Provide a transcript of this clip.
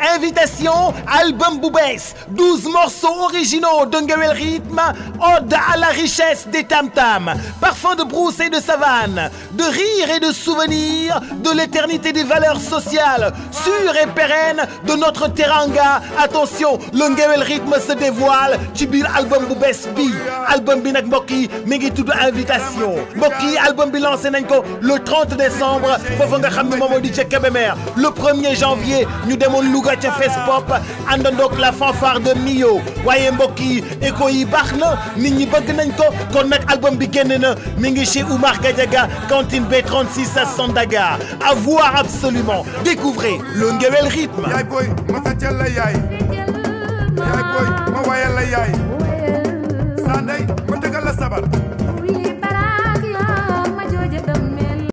Invitation, album Boubès, 12 morceaux originaux de Ngewel Rythme, ode à la richesse des tam-tams, parfum de brousse et de savane, de rire et de souvenirs, de l'éternité des valeurs sociales, sûres et pérennes de notre teranga. Attention, le Ngewel Rythme se dévoile. Ci biir album Boubès bi. Album bi nag mbokk invitation. Mbokk yi album bi lancé nañ ko le 30 décembre. Le 1er janvier ñu demoon Louga ca Fespop àndandoog la fanfare de Mio. Waaye mbokk yi écho yi baax album bi génn na mi cantine B36 à Sandaga. À voir absolument. Découvrez le Rythme.